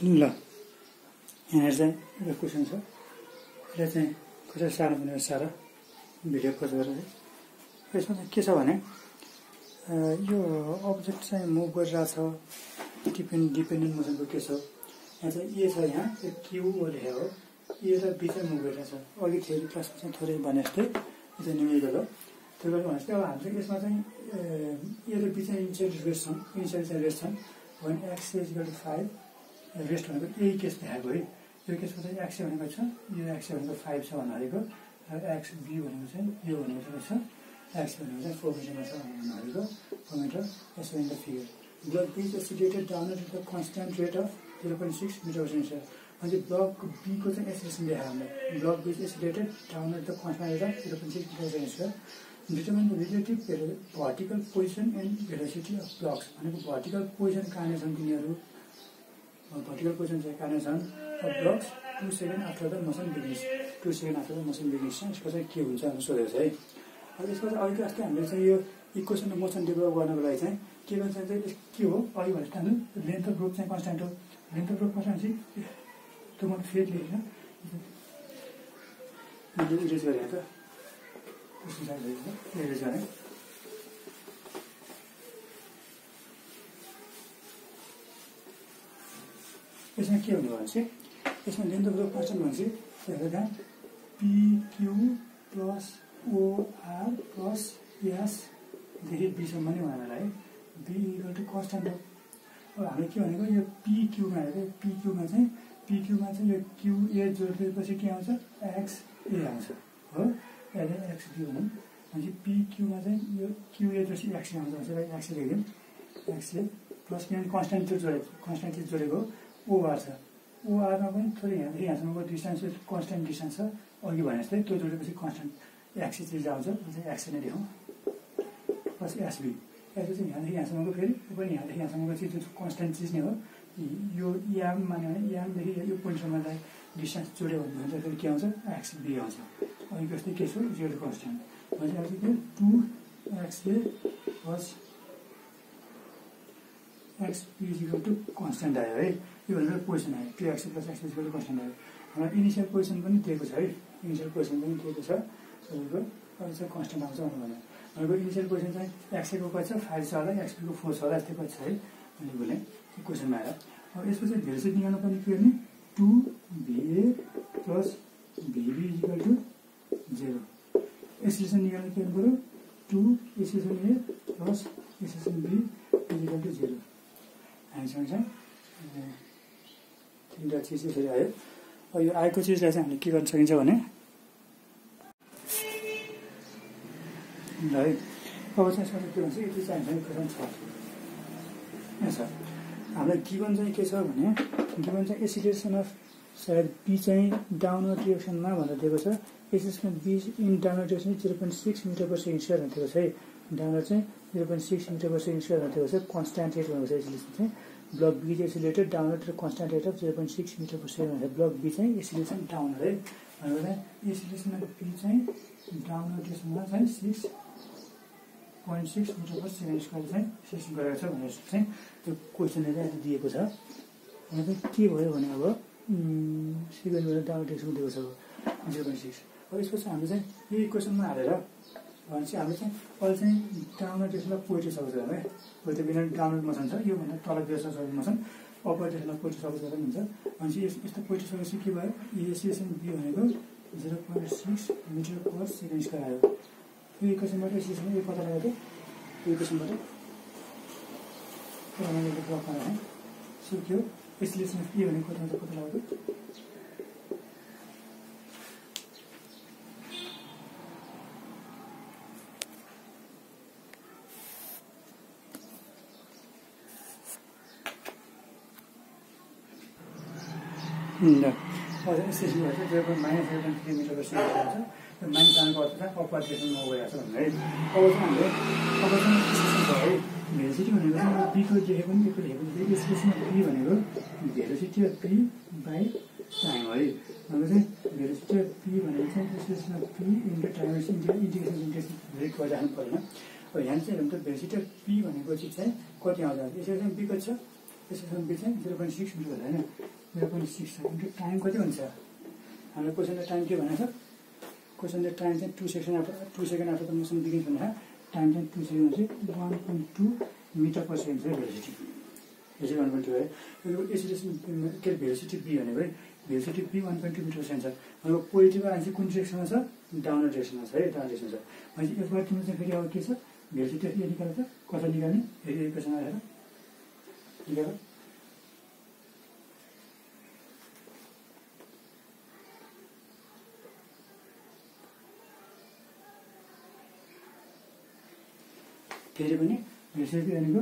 ल यहाँनिर चाहिँ एउटा क्वेसन छ यसलाई चाहिँ कसरी सार्नु भने सार भिडियो पोज गरेर चाहिँ यसमा चाहिँ के छ भने यो अब्जेक्ट चाहिँ मुभ गरिरहेछ डिपेन्ड डिपेन्डेन्ट मोसनको के छ यहाँ चाहिँ ए छ यहाँ यो क्यु लेखेको हो ए र बी चाहिँ मुभ गरिरहेछ अघि थियो क्लासमा चाहिँ थोरै भने जस्तै यो चाहिँ न्युमेरिकल हो त्यो गर्नु भनेपछि अब हामी चाहिँ यसमा चाहिँ ए र बी चाहिँ इन्साइड रेस्ट छन् इन्साइड चाहिँ रेस्ट छन् भने X equal to five rest भनेको यही केस देखाएको है। यो केसमा चाहिँ एक्स भनेको छ यो एक्स भनेको फाइभ छ भनेको र एक्स बी भनेको चाहिँ यो भनेको चाहिँ छ। एक्स भनेको चाहिँ फोर मिटरमा छ भनेको four metre in the figure. Block B is situated down the constant rate of zero point six metre second अनि ब्लक बीको चाहिँ एसिलेसन देखायो हामीले। Block B is accelerated down the constant rate of zero point six metre second determine the relative vertical position and velocity of blocks भनेको vertical position कहाँनिर छन् तिनीहरू? Vertical position चाहिँ कहाँनिर छन् blocks two second after the motion begins two second after the motion begins यसको चाहिँ के हुन्छ भनेर सोधेको छ है। अब यसमा चाहिँ अघि अस्ति हामीले चाहिँ यो इक्वेसन मोसन डेभलप गर्नको लागि चाहिँ के गर्छ चाहिँ के हो? अघि भने हाम्रो लेन्थ अफ ग्रुप चाहिँ कन्सटेन्ट हो। लेन्थ अफ ग्रुप कन्सटेन्ट चाहिँ त्यो मैले फेरि लेखेन मैले इरेज गरेँ त। इरेज गरेँ। यसमा के हुने भने चाहिँ यसमा ग्रुप कन्सटेन्ट भनेपछि हेरेर त्यहाँ पिक्यु प्लस ओआर प्लस एसदेखि बीसम्म नै है। बी इक्वल टु कन्सटेन्ट हो। अब हामीले के भनेको यो पिक्युमा हेरेको पिक्युमा चाहिँ पिक्युमा चाहिँ यो क्युए जोडिदिएपछि के आउँछ? एक्स ए आउँछ। हो? यसले एक्स बी भनौँ भनेपछि पिक्युमा चाहिँ यो क्युए जोडेपछि एक्स आउँछ। भनेपछि एक्स लेखिदिउँ। एक्स ए प्लस किनभने कन्सटेन्ट चाहिँ जोडेको कन्सटेन्ट चाहिँ जोडेको ओआर छ ओआरमा पनि थोरै यहाँदेखि यहाँसम्मको डिस्टेन्स कन्सटेन्ट डिस्टेन्स छ। अघि भने जस्तै त्यो जोडेपछि कन्सटेन्ट एक्स चिज आउँछ एक्स नै लेखौँ प्लस एसबी एसबी चाहिँ यहाँदेखि यहाँसम्मको फेरि यो पनि यहाँदेखि यहाँसम्मको चिज जुन कन्सटेन्ट चिज नै हो। यो याम मान्यो भने यामदेखि यो पोइन्टसम्मलाई डिस्टेन्स जोड्यो भने चाहिँ फेरि के आउँछ? एक्स बी आउँछ। अघि जस्तै के छ? जेड कन्सटेन्ट भनेपछि two X A plus X equal to constant आयो है। यो भनेर पोजिसन आयो। Two X plus X equal to constant आयो। हाम्रो इनिसियल पोजिसन पनि दिएको छ है। इनिसियल पोजिसन पनि दिएको छ। तपाईँको अहिले चाहिँ कन्सटेन्ट आउँछ भन्नु भने भनेको इनिसियल पोजिसन चाहिँ एक्सको कति छ फाइभ छ होला एक्सपीको फोर छ होला यस्तै कति छ है। मैले बोलेँ। त्यो क्वेसनमा आएर अब यसको चाहिँ भेलोसिटी निकाल्नु पर्ने के गर्ने? Two VA plus VB equal to zero acceleration निकाल्नु के पऱ्यो two acceleration A plus acceleration B equal to zero हामीसँग चाहिँ अ, तिनवटा चिज यसरी आयो। अब यो आएको चिजलाई चाहिँ हामीले के गर्न सकिन्छ भने? है। अब चाहिँ के भन्छ यति चाहिँ हामीसँग छ? छ हामीलाई गिभन चाहिँ के छ भने गिभन चाहिँ एसिलेसन अफ सायद बी चाहिँ डाउनवर्ड डिरेक्सनमा भनेर दिएको छ। Acceleration B in downward direction zero point six metre per second square भनेर दिएको छ है। डाउनवर्ड चाहिँ zero point six metre per second square भनेर दिएको छ कन्सट्यान्ट रेट भनेको छ एसिलेसन चाहिँ ब्लक बी चाहिँ एसिलेटेड डाउनवर्ड र constant rate of zero point six metre per second भनेर ब्लक बी चाहिँ एसिलेसन डाउनवर्ड है भनेको चाहिँ एसिलेसन बी चाहिँ डाउनवर्ड डिरेक्सनमा चाहिँ six point six metre per second square चाहिँ सेसन गरेको छ भनेर चाहिँ त्यो क्वेसनले चाहिँ दिएको छ। यहाँ चाहिँ के भयो भने अब सेकेन्ड गरेर डाउन टेक्समा दिएको छ अब जिरो पोइन्ट सिक्स अब यसको चाहिँ हामीले चाहिँ यही क्वेसनमा हालेर भनेपछि हामीले चाहिँ अहिले चाहिँ डाउन टेक्समा पोइट्री सक्छ है? पोइट्री बिना डाउन मोसन छ योभन्दा तल बेस सक्ने मोसन अप्पर टेक्समा पोइट्री सक्छ पनि हुन्छ। भनेपछि यस- यस्तो पोइट्री सकेपछि के भयो? एसिएसन बी भनेको zero point six metre per second square आयो। यो इक्वेसनबाट एसिएसन यो पत्ता लगाएको यो इक्वेसनबाट मैले ब्लक सिक्यो एसिलेसन के भनेको पत्ता लगाएको भएर चाहिँ पोइन्ट माइनस पर सेकेन्ड हुन्छ त्यो। माइनस जानुको अर्थ चाहिँ अप्पर डिरेक्सनमा गइरहेको छ है। अब चाहिँ हामीले अब चाहिँ एसिएसन भयो भेलोसिटी भनेको चाहिँ बीको लेखे पनि बेको लेखे पनि एसिएसन बी भनेको velocity of B by time है। भनेको चाहिँ भेलोसिटी अफ बी भनेको चाहिँ of B into time indication indication break परेन अब यहाँ चाहिँ हेर्नु त भेलोसिटी अफ बी भनेपछि चाहिँ कति आउँछ? एसिएसन बी कति छ। यसोसम्म बी चाहिँ जिरो पोइन्ट सिक्स मिटर होइन। जिरो पोइन्ट सिक्स छ इन्टु टाइम कति हुन्छ? हाम्रो क्वेसनको टाइम के भनेको छ? क्वेसनले टाइम चाहिँ two second after two second after the motion begins भनेर टाइम चाहिँ टु सेकेन्ड चाहिँ one point two metre per second चाहिँ भेलोसिटी यो चाहिँ वान पोइन्ट टू है यो एसिडेसन के अरे भेलोसिटी बी भनेको velocity B one point two metre second छ। अब पोजिटिभ आन्सर कुन डिरेक्सनमा छ? डाउन डिरेक्सनमा छ है डाउन डिरेक्सनमा छ। भनेपछि यसबाट तिम्रो चाहिँ फेरि अब के छ? भेलोसिटी निकाल्छ कता निकाल्ने? फेरि इक्वेसन आएर फेरि पनि भेलोसिटी भनेको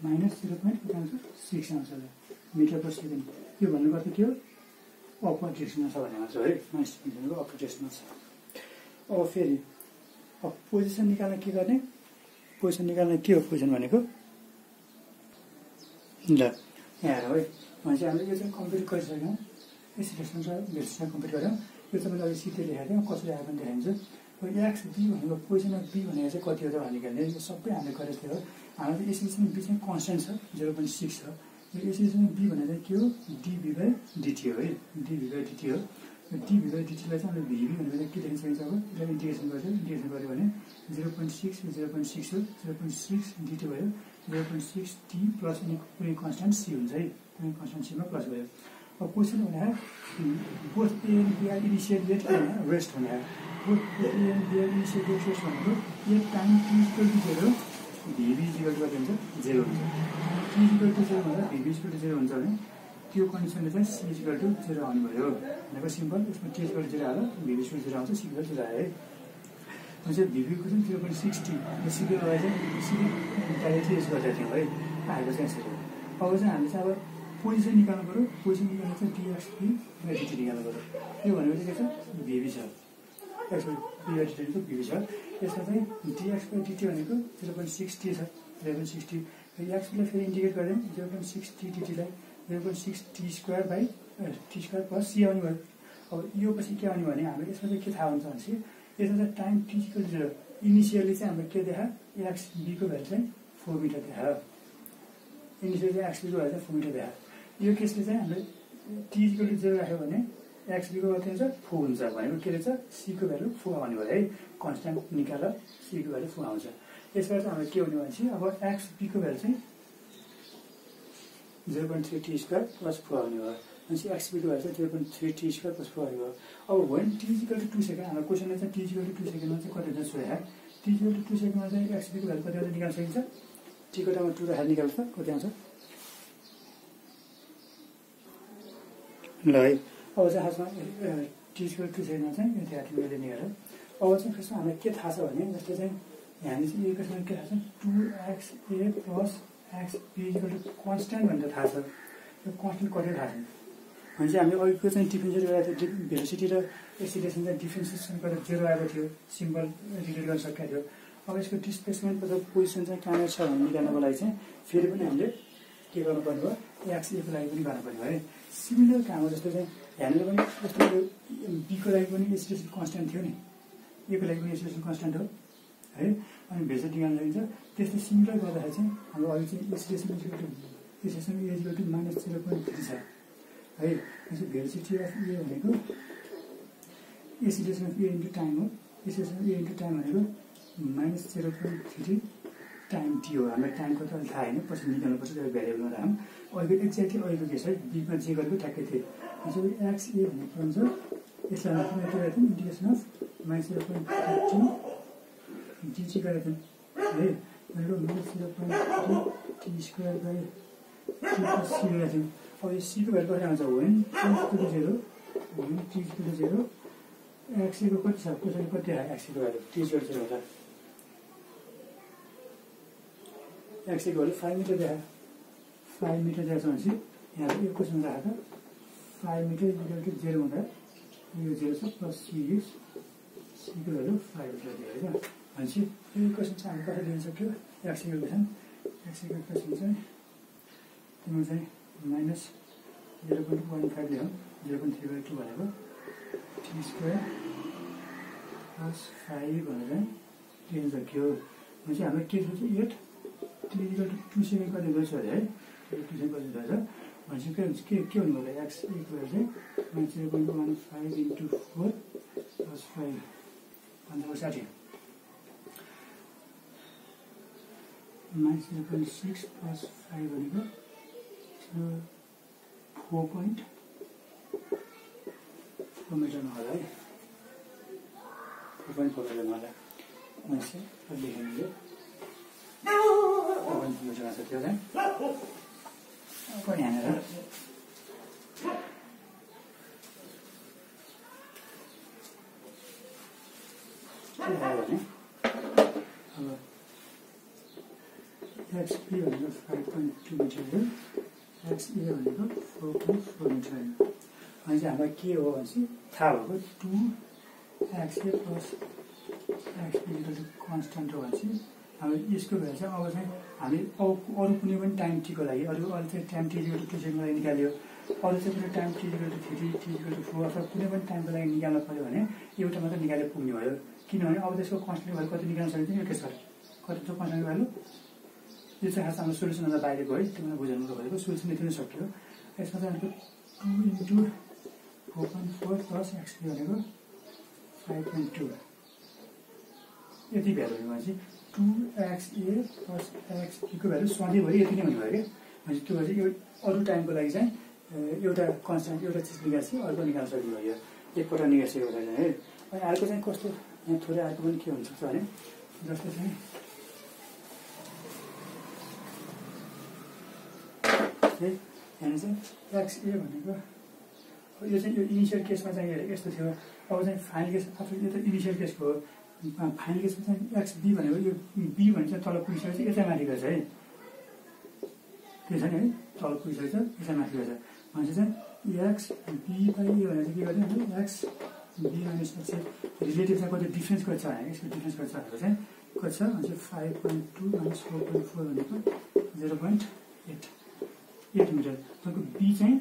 माइनस जिरो पोइन्ट आउँछ सिक्स आउँछ होला। Metre per second. यो भन्नुको अर्थ के हो? अपर डिरेक्सनमा छ भन्ने आउँछ है माइनस भनेको अपर डिरेक्सनमा छ। अब फेरि अब पोजिसन निकाल्न के गर्ने? पोजिसन निकाल्न के हो पोजिसन भनेको? ल यहाँ हेर है। भनेपछि हामीले यो चाहिँ कम्प्लिट गरिसक्यौँ एसिडेसन र भेल्ससँग कम्प्लिट गऱ्यौँ। यो चाहिँ मैले अलिक सिधै लेखेको थिएँ। कसरी आयो भने देखाइन्छ एक्स बी भनेको पोजिसन अफ बी भनेको चाहिँ कति हो त भनेको भने यो सबै हामीले गरेको थियो। हाम्रो चाहिँ बी चाहिँ कन्सटेन्ट छ जिरो पोइन्ट सिक्स छ। यो एसिडेसन बी भनेको चाहिँ के हो? डिबी बाई डिटी हो है। डिबी बाई डिटी हो। यो डिबी बाई डिटीलाई चाहिँ हामीले भिबी भनेको चाहिँ के लेख्न सकिन्छ अब यसलाई इन्टिग्रेसन गर्यो। इन्टिग्रेसन गऱ्यो भने zero point six zero point six हो। जिरो पोइन्ट सिक्स डिटी भयो। Zero point six T plus कुनै कन्सटेन्ट सी हुन्छ है। कुनै कन्सटेन्ट सीमा प्लस भयो। अब क्वेसन भने both and B are initial rate rest rate rest भनेको A time T equal to zero VB equal to कति हुन्छ जेरो हुन्छ टी इक्वल टु जेरो भन्दा भिबी इक्वल टु जेरो हुन्छ भने त्यो कन्डिसनले चाहिँ सी इक्वल टु जेरो आउने भयो भनेको सिम्पल यसमा टी इक्वल टु जेरो आएर भिबी इक्वल जेरो आउँछ सी इक्वल जेरो आयो है चाहिँ भिभीको चाहिँ जिरो पोइन्ट सिक्सटी सिबिओलाई चाहिँ सिबी डाइरेक्टली युज गर्दा थियौँ है आएको चाहिँ यसरी अब चाहिँ हामीले चाहिँ अब पोजिसन निकाल्नु पऱ्यो पोजिसन निकाल्नु चाहिँ डिएक्सपी डिटी निकाल्नु पऱ्यो यो भनेको चाहिँ के छ भिभी छ यसको डिएक्सपी भिभी छ। यसमा चाहिँ डिएक्स बाई डिटी भनेको जिरो पोइन्ट सिक्सटी छ जिरो पोइन्ट सिक्सटी एक्सपीलाई फेरि इन्डिकेट गरिदिउँ zero point six T डिटीलाई zero point six T square by T square plus C आउने भयो। अब यो पछि के आउने भने हाम्रो यसमा चाहिँ के थाहा हुन्छ भनेपछि यसमा चाहिँ टाइम टिजिकल जिरो इनिसियली चाहिँ हाम्रो के देखा एक्स बीको भ्यालु चाहिँ फोर मिटर देखा इनिसियल एक्स बीको भ्यालु चाहिँ फोर मिटर देखा यो केसले चाहिँ हामीले टिजिकल जिरो राख्यो भने एक्स बीको कति हुन्छ फोर हुन्छ भनेको के रहेछ? सीको भ्यालु फोर आउने भयो। है कन्सट्यान्ट निकालेर सीको भ्यालु फोर आउँछ। यसबाट चाहिँ हाम्रो के हुने भनेपछि अब एक्स बीको भ्यालु चाहिँ zero point three T square plus four आउने भयो। भनेपछि एक्स बीको भ्यालु चाहिँ zero point three T square plus four आउने भयो। अब when T is equal to two second हाम्रो क्वेसनमा चाहिँ टिजिकल टु टू सेकेन्डमा चाहिँ कति हुन्छ सोधा टिजिकल टु टू सेकेन्डमा चाहिँ एक्स बीको भ्यालु कति आउँछ निकाल्न सकिन्छ? टीको ठाउँमा टु राखेर निकाल्छ कति आउँछ? ल है। अब चाहिँ खासमा टिजिकल टु सेकेन्डमा चाहिँ मैले निकालेर अब चाहिँ खासमा हामीलाई के थाहा छ भने जस्तै चाहिँ यहाँनिर चाहिँ इक्वेसनमा के थाहा छ two X A plus X B is equal to constant भनेर थाहा छ यो कन्सट्यान्ट कति थाहा छैन भने चाहिँ हामीले अघिको चाहिँ डिफेन्सियल गरेको थियो भेलोसिटी र एक्सिलेसन चाहिँ डिफेन्सिएसन गरेर जेरो आएको थियो सिम्पल रिलेट गर्न सकेको थियो अब यसको डिस्प्लेसमेन्ट मतलब पोजिसन चाहिँ कहाँ छ भन्ने निकाल्नको लागि चाहिँ फेरि पनि हामीले के गर्नुपर्ने भयो एक्स एको लागि पनि गर्नुपर्ने भयो है सिमिलर काम हो जस्तो चाहिँ यहाँनिर पनि जस्तो बीको लागि पनि एसिडेसन कन्सट्यान्ट थियो नि। एको लागि पनि एसिडेसन कन्सट्यान्ट हो है? अनि भेलोसिटी निकाल्न सकिन्छ त्यस्तै सिमिलर गर्दाखेरि चाहिँ हाम्रो अघि चाहिँ acceleration is equal to to minus zero point three छ है? भेलोसिटी अफ ए भनेको acceleration of A into time हो। एसिडेसन ए इन्टु टाइम भनेको minus zero point three time T हो हामीलाई टाइमको त थाहा होइन पछि निकाल्नुपर्छ त्यो भ्यारिएबलमा राखौँ अहिलेको एक्ज्याक्टली अहिलेको केस है बिचमा जे गरेको ठ्याक्कै थिएँ। जब एक्स ए भन्ने के हुन्छ यसलाई हामी के गरेको थियौँ इन्टिग्रेसन अफ माइनस डी चाहिँ गरेको थियौँ है भनेको minus T square plus C थियौँ अब यो सीको भ्यालु कति आउँछ when T to zero when T to zero एक्सीको कति छ? कसरी कति एक्सीको भ्यालु टी जेरो जेरो हुन्छ। एक्सीको भ्यालु फाइभ मिटर देखायो। फाइभ मिटर देखाएको छ भनेपछि यहाँ यो क्वेसन राखेको five metre equal to zero हुँदा यो जेरो छ प्लस सी इज सीको भ्यालु फाइभ मिटर दियो होइन भनेपछि यो क्वेसन चाहिँ हामी कसरी लिन सक्यो? एक्सीको क्वेसन एक्सीको क्वेसन चाहिँ तिम्रो चाहिँ minus zero point one five ल्याउँ zero point three by two भनेको टी स्क्वायर प्लस फाइभ भनेर लिन सक्यो। भनेपछि हाम्रो के छ एट टिजिकल टु सेकेन्ड कति गर्छ अरे है ट्युसन कति रहेछ भनेपछि के हुन्छ के हुनु होला एक्स इक्वल चाहिँ minus zero point one five into four plus five पन्ध्र साठी minus zero point six plus five भनेको फोर पोइन्ट फोर मिटरमा होला है फोर पोइन्ट फोर मिटरमा होला मान्छे लेख्नु फोर पोइन्ट फोर मिटरमा छ त्यो चाहिँ अब यहाँनिर के आयो भने अब एक्सपी भनेको फाइभ पोइन्ट टू मिटर हो एक्सए भनेको फोर पोइन्ट फोर मिटर हो अनि चाहिँ हामीलाई के हो भने चाहिँ थाहा भएको two XA plus XP constant हो भने चाहिँ हामी यसको भएर चाहिँ अब चाहिँ हामी अरू कुनै पनि टाइम टीको लागि अरू अरू चाहिँ time T is equal to two सेकेन्डको लागि निकाल्यो। अरू चाहिँ कुनै time T is equal to three T is equal to four अथवा कुनै पनि टाइमको लागि निकाल्नु पऱ्यो भने एउटा मात्रै निकालेर पुग्ने भयो। किनभने अब त्यसको कन्सटेन्ट भ्यालु कति निकाल्न सकिन्छ एकै छ कति जो कन्सटेन्ट भ्यालु यो चाहिँ खास हाम्रो सोल्युसनभन्दा बाहिरको है त्यो मलाई बुझाउनु खोजेको सोल्युसन यति नै सक्यो। यसमा चाहिँ two into four point four plus XP भनेको फाइभ पोइन्ट टू यति भ्यालु भने चाहिँ two X A plus X बीको value सधैँभरि यति नै हुने भयो क्या त्यो चाहिँ यो अरू टाइमको लागि चाहिँ एउटा कन्सटेन्ट एउटा चिज निकाल्छ अर्को सकिने भयो एकपल्ट निकाल्छ एउटा चाहिँ है। अनि अर्को चाहिँ कस्तो यहाँ थोरै अर्को पनि के हुनसक्छ भने जस्तो चाहिँ है यहाँ चाहिँ एक्स ए भनेको यो चाहिँ यो इनिसियल केसमा चाहिँ यस्तो थियो। अब चाहिँ फाइनल केस अब यो त इनिसियल केसको हो। फाइनल केसमा एक्स बी भनेको यो बी भने चाहिँ तल पुगिसकेको चाहिँ यता माथि गएछ है। त्यो छ नि है तल पुगिसकेको छ। यता माथि गएछ भनेपछि चाहिँ एक्स बी बाई ए भनेर के भने X B minus X relative चाहिँ कति डिफ्रेन्स कति छ यसको डिफ्रेन्स कति छ भनेको चाहिँ कति छ भने चाहिँ five point two minus four point four भनेको zero point eight eight metre. तपाईँको बी चाहिँ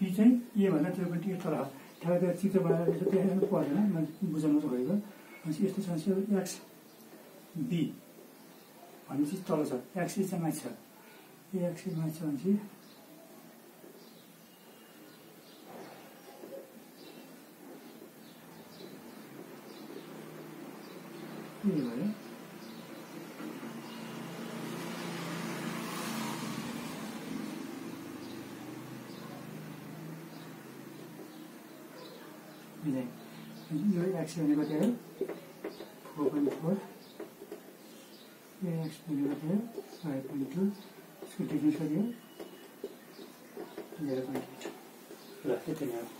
बी चाहिँ ए भन्दा जिरो पोइन्ट एट तल ठ्याक्क चित्र बनाएर देखाइरहनु पर्दैन मैले बुझाउनु त भएको। भनेपछि यस्तो छ भने एक्स बी भन्ने चिज तल छ एक्स ए चाहिँ माथि छ एक्स ए माथि छ भनेपछि के भयो बुझेँ एक्स भनेको त्यो फोर पोइन्ट फोर यो एक्स भनेको त्यो फाइभ पोइन्ट टू यसको डिफ्रेन्स कति हो जिरो पोइन्ट एट ल यति नै हो